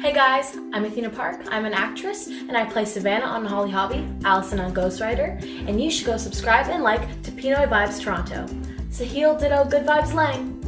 Hey guys, I'm Athena Park. I'm an actress and I play Savannah on Hollie Hobbie, Allison on Ghostwriter, and you should go subscribe and like to Pinoy Vibes Toronto. Sahil ditto good vibes Lang.